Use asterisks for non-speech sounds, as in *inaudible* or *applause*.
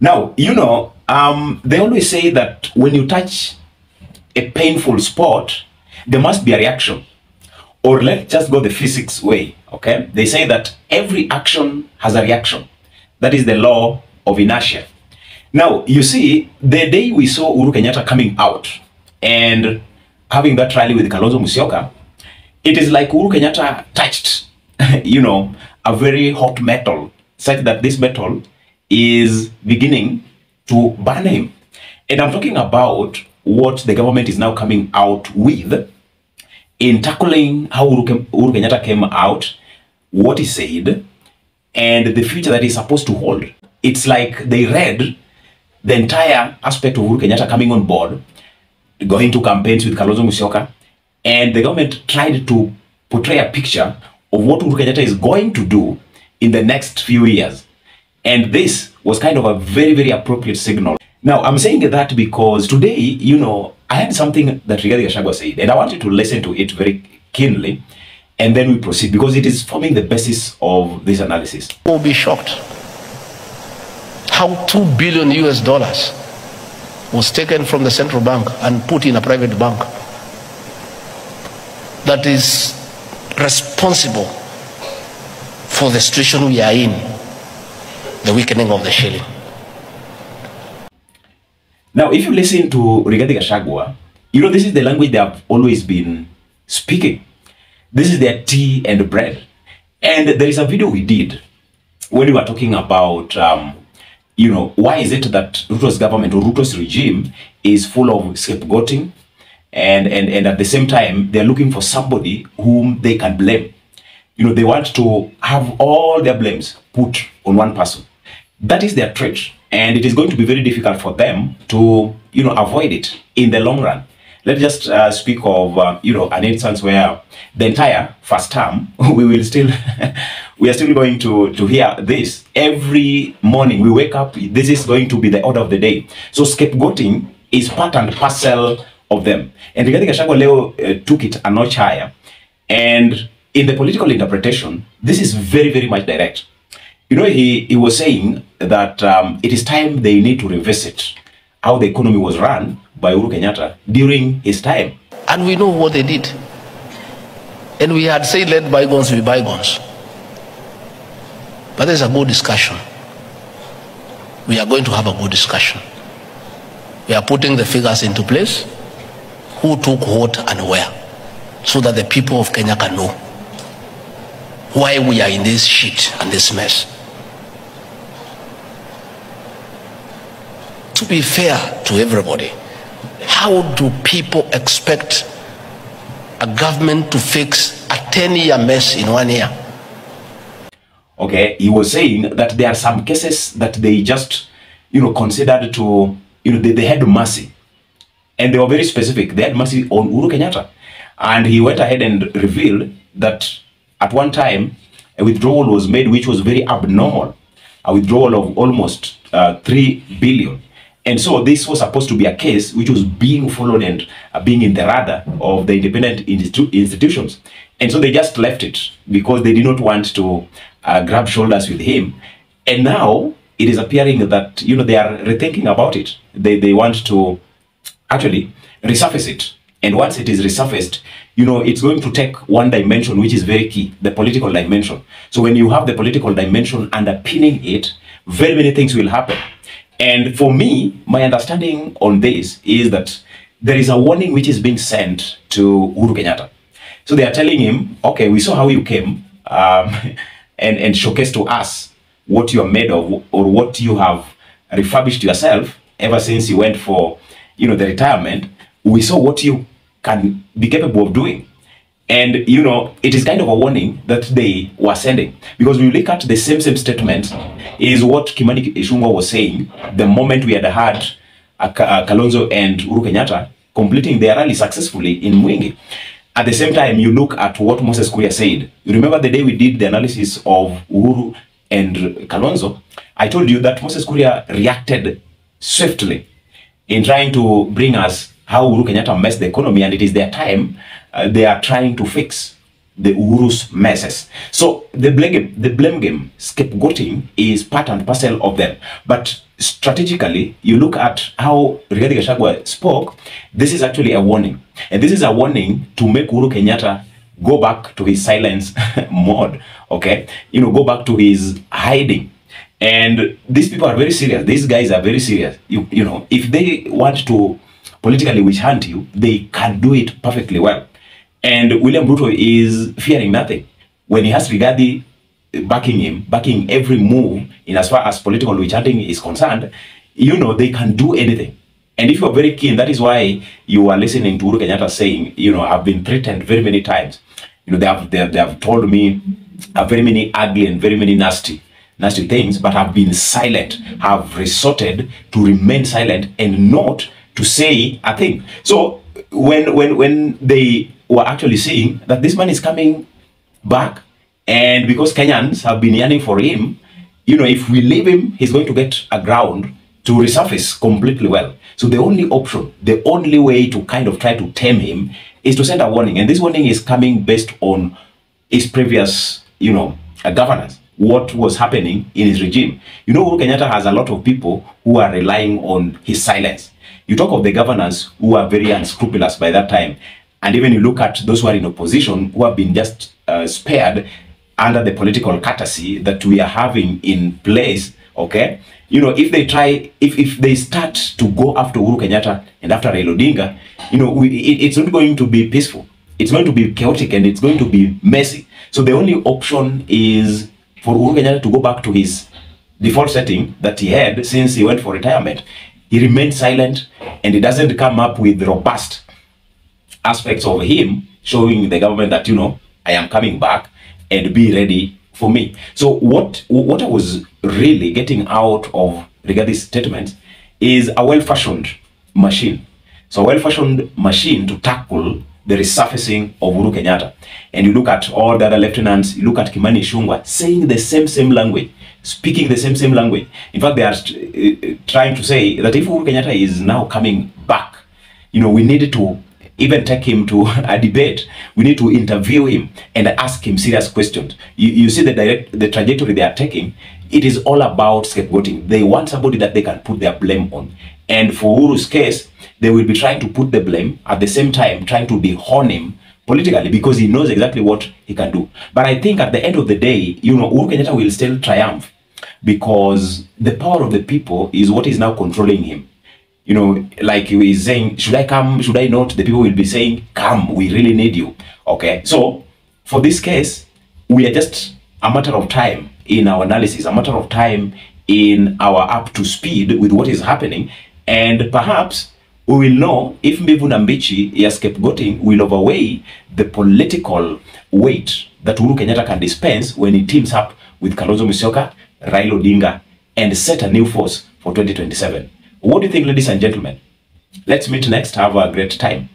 Now, you know, um, they always say that when you touch a painful spot, there must be a reaction. Or let's just go the physics way, okay? They say that every action has a reaction. That is the law of inertia. Now, you see, the day we saw Uhuru Kenyatta coming out and having that rally with Kalonzo Musyoka, it is like Uhuru Kenyatta touched, *laughs* you know, a very hot metal, such that this metal is beginning to burn him. And I'm talking about what the government is now coming out with in tackling how Uhuru Kenyatta came out, what he said, and the future that he's supposed to hold. It's like they read the entire aspect of Uhuru Kenyatta coming on board, going to campaigns with Kalonzo Musyoka, and the government tried to portray a picture of what Uhuru Kenyatta is going to do in the next few years. And this was kind of a very, very appropriate signal. Now, I'm saying that because today, you know, I had something that Rigathi Gachagua said, and I wanted to listen to it very keenly, and then we proceed because it is forming the basis of this analysis. will be shocked how 2 billion US dollars was taken from the central bank and put in a private bank that is responsible for the situation we are in, the weakening of the shilling. Now, if you listen to Rigathi Gachagua, you know, this is the language they have always been speaking. This is their tea and bread. And there is a video we did when we were talking about, um, you know, why is it that Ruto's government or Ruto's regime is full of scapegoating and, and, and at the same time, they're looking for somebody whom they can blame. You know, they want to have all their blames put on one person. That is their trait. And it is going to be very difficult for them to, you know, avoid it in the long run. Let's just uh, speak of, uh, you know, an instance where the entire first term, *laughs* we will still, *laughs* we are still going to, to hear this. Every morning we wake up, this is going to be the order of the day. So scapegoating is part and parcel of them. And Rigathi Gachagua leo uh, took it a notch higher. And in the political interpretation, this is very, very much direct. You know, he, he was saying that um, it is time they need to revisit how the economy was run by Uhuru Kenyatta during his time. And we know what they did. And we had said, let bygones be bygones. But there's a good discussion. We are going to have a good discussion. We are putting the figures into place who took what and where so that the people of Kenya can know why we are in this shit and this mess. To be fair to everybody, how do people expect a government to fix a 10 year mess in one year? Okay, he was saying that there are some cases that they just, you know, considered to, you know, they, they had mercy. And they were very specific. They had mercy on Uhuru Kenyatta. And he went ahead and revealed that at one time, a withdrawal was made which was very abnormal. A withdrawal of almost uh, 3 billion. And so this was supposed to be a case which was being followed and uh, being in the radar of the independent institu- institutions. And so they just left it because they did not want to uh, grab shoulders with him. And now it is appearing that, you know, they are rethinking about it. They, they want to actually resurface it. And once it is resurfaced, you know, it's going to take one dimension, which is very key, the political dimension. So when you have the political dimension underpinning it, very many things will happen. And for me, my understanding on this is that there is a warning which is being sent to Uhuru Kenyatta. So they are telling him, okay, we saw how you came um, *laughs* and, and showcased to us what you are made of or what you have refurbished yourself ever since you went for, you know, the retirement. We saw what you can be capable of doing. And you know, it is kind of a warning that they were sending because you look at the same same statement, is what Kimani Ichung'wah was saying the moment we had had uh, uh, Kalonzo and Uhuru Kenyatta completing their rally successfully in Mwingi. At the same time, you look at what Moses Kuria said. You remember the day we did the analysis of Uhuru and Kalonzo? I told you that Moses Kuria reacted swiftly in trying to bring us how Uhuru Kenyatta messed the economy, and it is their time uh, they are trying to fix the Uhuru's messes. So the blame game, the blame game, scapegoating is part and parcel of them. But strategically, you look at how Rigathi Gachagua spoke. This is actually a warning, and this is a warning to make Uhuru Kenyatta go back to his silence *laughs* mode. Okay, you know, go back to his hiding. And these people are very serious. These guys are very serious. You you know, if they want to politically witch hunt you, they can do it perfectly well. And William Ruto is fearing nothing. When he has Rigathi backing him, backing every move in as far as political witch hunting is concerned, you know, they can do anything. And if you're very keen, that is why you are listening to Uhuru Kenyatta saying, you know, I've been threatened very many times. You know, they have, they have, they have told me very many ugly and very many nasty nasty things, but have been silent, have resorted to remain silent and not to say a thing. So when when when they were actually seeing that this man is coming back, and because Kenyans have been yearning for him, you know, if we leave him, he's going to get a ground to resurface completely well. So the only option, the only way to kind of try to tame him is to send a warning, and this warning is coming based on his previous, you know, uh, governance what was happening in his regime. You know, Kenyatta has a lot of people who are relying on his silence. You talk of the governors who are very unscrupulous by that time, and even you look at those who are in opposition who have been just uh, spared under the political courtesy that we are having in place. Okay, you know, if they try, if if they start to go after Uhuru Kenyatta and after Raila Odinga, you know, we, it, it's not going to be peaceful. It's going to be chaotic and it's going to be messy. So the only option is for Uhuru Kenyatta to go back to his default setting that he had since he went for retirement. He remained silent and he doesn't come up with robust aspects of him showing the government that, you know, I am coming back and be ready for me. So what what I was really getting out of Rigathi's statement is a well-fashioned machine. So a well-fashioned machine to tackle the resurfacing of Uhuru Kenyatta. And you look at all the other lieutenants, you look at Kimani Ichung'wah saying the same same language, speaking the same same language. In fact, they are uh, trying to say that if Uhuru Kenyatta is now coming back, you know, we need to even take him to *laughs* a debate. We need to interview him and ask him serious questions. You, you see the direct the trajectory they are taking. It is all about scapegoating. They want somebody that they can put their blame on. And for Uru's case, they will be trying to put the blame at the same time trying to be horn him politically because he knows exactly what he can do. But I think at the end of the day, you know, Uhuru Kenyatta will still triumph because the power of the people is what is now controlling him. You know, like he is saying, should I come? Should I not? The people will be saying, come, we really need you. Okay. So for this case, we are just a matter of time in our analysis, a matter of time in our up to speed with what is happening. And perhaps we will know if Mbivu na Mbichi ya scapegoating will overweigh the political weight that Uhuru Kenyatta can dispense when he teams up with Kalonzo Musyoka, Raila Odinga, and set a new force for 2027. What do you think, ladies and gentlemen? Let's meet next. Have a great time.